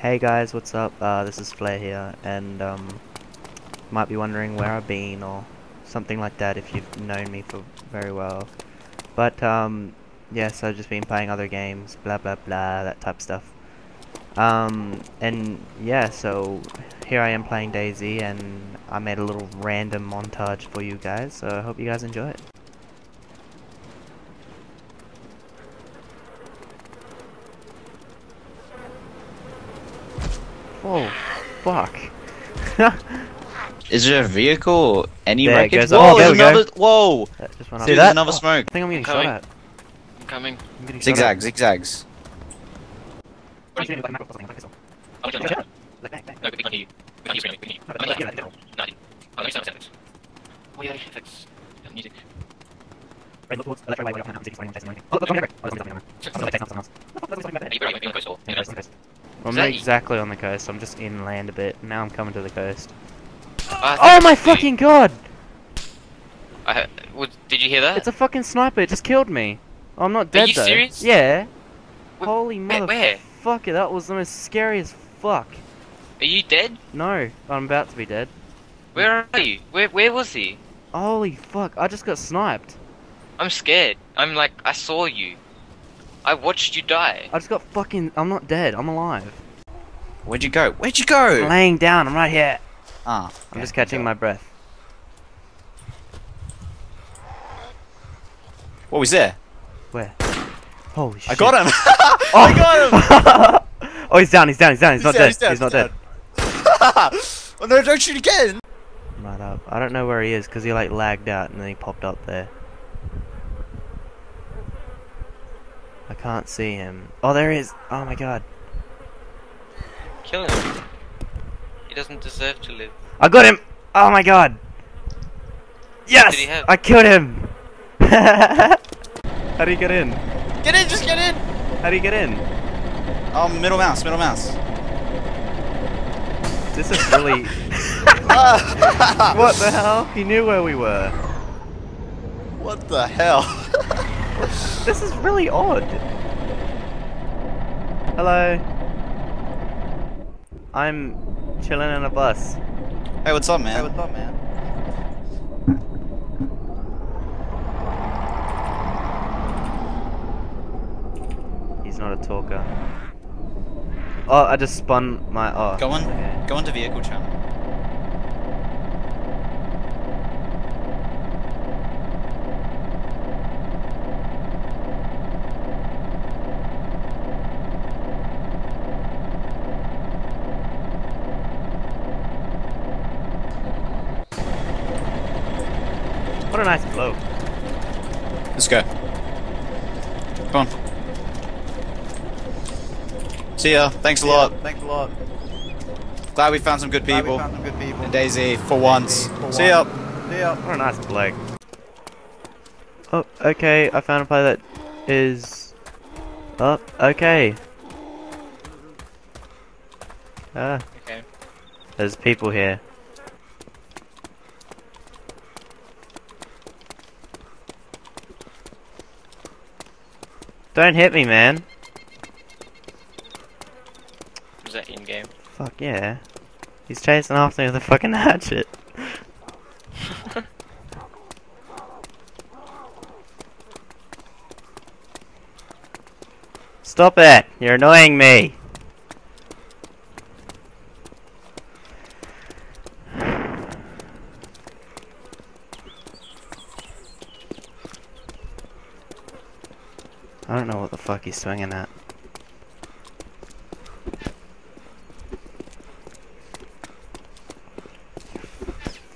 Hey guys, what's up? Uh, this is Flair here, and um, might be wondering where I've been or something like that if you've known me for very well. But um, yes, I've just been playing other games, blah blah blah, that type of stuff. Um, and yeah, so here I am playing DayZ, and I made a little random montage for you guys. So I hope you guys enjoy it. Oh, fuck. Is there a vehicle or any There wreckage? goes. Oh, whoa, Oh, there we there's go. Whoa! That just went. See Dude, that? another Oh, smoke. I think I'm getting Coming. shot at. I'm coming. I'm getting shot at. zigzags. No, we can't hear you. We can't hear you. We can't hear you. No, no, no, no. No, sound effects. Yeah, effects. Yeah, music. Yeah, you're right, you might be on the coast or- you know. I'm not exactly on the coast. I'm just inland a bit. Now I'm coming to the coast. Oh think Oh my fucking god! I was, did you hear that? It's a fucking sniper. It just killed me. Oh, I'm not dead Are you though. serious? Yeah. Wh- Holy where- where? motherfucker! That was the most scary as fuck. Are you dead? No, I'm about to be dead. Where are you? Where Where was he? Holy fuck! I just got sniped. I'm scared. I'm like, I saw you. I watched you die. I just got fucking. I'm not dead. I'm alive. Where'd you go? Where'd you I'm go? laying down. I'm right here. Ah, I'm just catching my breath. What was there? Where? Holy shit! I got him! Oh! I got him! oh, he's down. He's down. He's down. He's, not down, dead. he's down, not he's dead. oh no, don't shoot again! Right up. I don't know where he is because he like lagged out and then he popped up there. I can't see him. Oh, there he is. Oh my god. Kill him. He doesn't deserve to live. I got him. Oh my god. Yes. did he have? I killed him. How do you get in? Get in, just get in! How do you get in? Um, middle mouse, middle mouse. This is really. What the hell? He knew where we were. What the hell? This is really odd. Hello. I'm chilling in a bus. hey, what's up, man? Hey, what's up, man? He's not a talker. Oh, I just spun my. Oh. Go on, okay. go on to vehicle channel. What a nice blow. Let's go. Come on. See ya. Thanks a lot. Thanks a lot. Glad we found some good Glad we people. found some good people. And DayZ, for once. for See ya. See ya. What a nice bloke. Oh, okay. I found a play that is. Oh, okay. Ah, Okay. there's people here. Don't hit me, man. Was that in game? Fuck yeah. He's chasing after me with a fucking hatchet. Stop it! You're annoying me! I don't know what the fuck he's swinging at.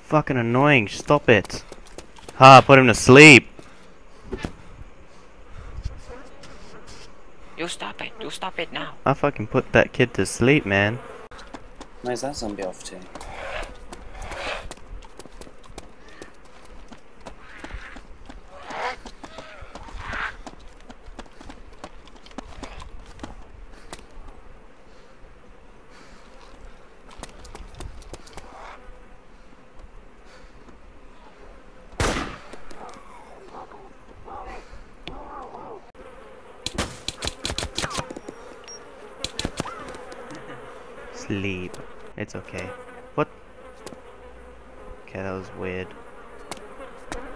Fucking annoying, stop it. Ha, put him to sleep. You stop it. You stop it now. I fucking put that kid to sleep, man. Where's that zombie off to? Sleep. It's okay. What? Okay, that was weird.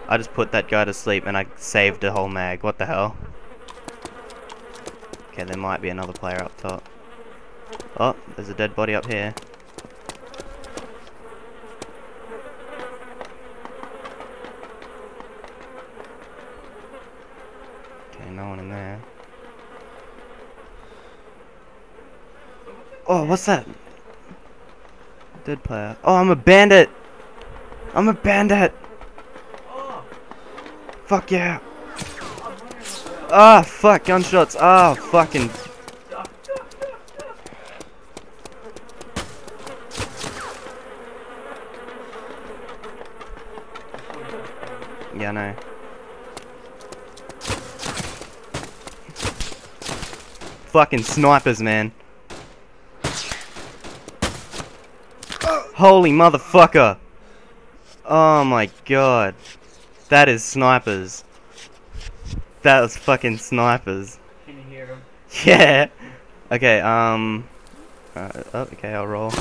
I just put that guy to sleep and I saved the whole mag. What the hell? Okay, there might be another player up top. Oh, there's a dead body up here. Okay, no one in there. Oh, what's that? Player. Oh, I'm a bandit! I'm a bandit! Fuck yeah! Ah, fuck, gunshots! Ah, fucking... Yeah, know. Fucking snipers, man. Holy motherfucker! Oh my god. That is snipers. That was fucking snipers. Can you hear him? Yeah. Okay, um. Uh, oh, okay, I'll roll.